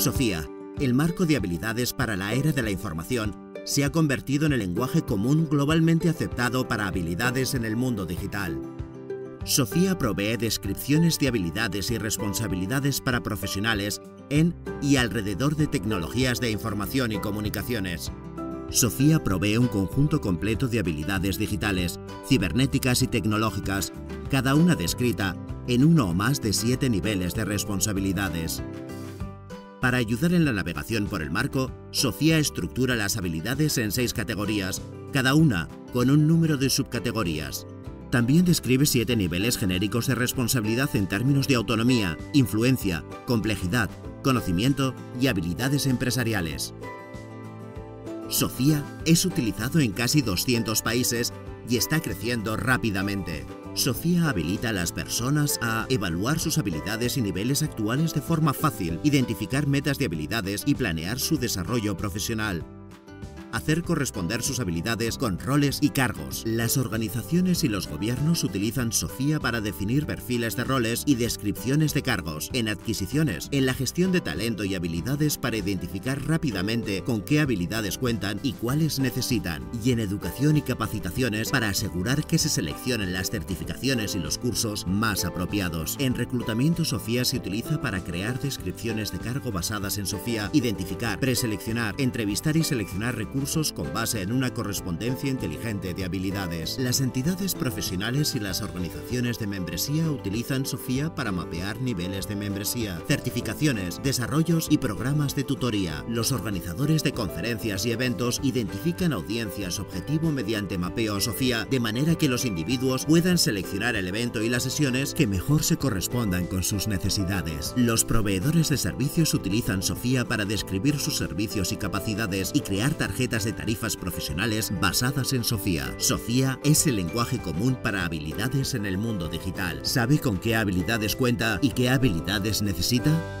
Sofía, el marco de habilidades para la era de la información, se ha convertido en el lenguaje común globalmente aceptado para habilidades en el mundo digital. Sofía provee descripciones de habilidades y responsabilidades para profesionales en y alrededor de tecnologías de información y comunicaciones. Sofía provee un conjunto completo de habilidades digitales, cibernéticas y tecnológicas, cada una descrita en uno o más de siete niveles de responsabilidades. Para ayudar en la navegación por el marco, Sofía estructura las habilidades en seis categorías, cada una con un número de subcategorías. También describe siete niveles genéricos de responsabilidad en términos de autonomía, influencia, complejidad, conocimiento y habilidades empresariales. Sofía es utilizado en casi 200 países y está creciendo rápidamente. Sofía habilita a las personas a evaluar sus habilidades y niveles actuales de forma fácil, identificar metas de habilidades y planear su desarrollo profesional hacer corresponder sus habilidades con roles y cargos. Las organizaciones y los gobiernos utilizan Sofía para definir perfiles de roles y descripciones de cargos, en adquisiciones, en la gestión de talento y habilidades para identificar rápidamente con qué habilidades cuentan y cuáles necesitan, y en educación y capacitaciones para asegurar que se seleccionen las certificaciones y los cursos más apropiados. En reclutamiento Sofía se utiliza para crear descripciones de cargo basadas en Sofía, identificar, preseleccionar, entrevistar y seleccionar recursos con base en una correspondencia inteligente de habilidades. Las entidades profesionales y las organizaciones de membresía utilizan Sofía para mapear niveles de membresía, certificaciones, desarrollos y programas de tutoría. Los organizadores de conferencias y eventos identifican audiencias objetivo mediante mapeo Sofía, de manera que los individuos puedan seleccionar el evento y las sesiones que mejor se correspondan con sus necesidades. Los proveedores de servicios utilizan Sofía para describir sus servicios y capacidades y crear de tarifas profesionales basadas en Sofía. Sofía es el lenguaje común para habilidades en el mundo digital. ¿Sabe con qué habilidades cuenta y qué habilidades necesita?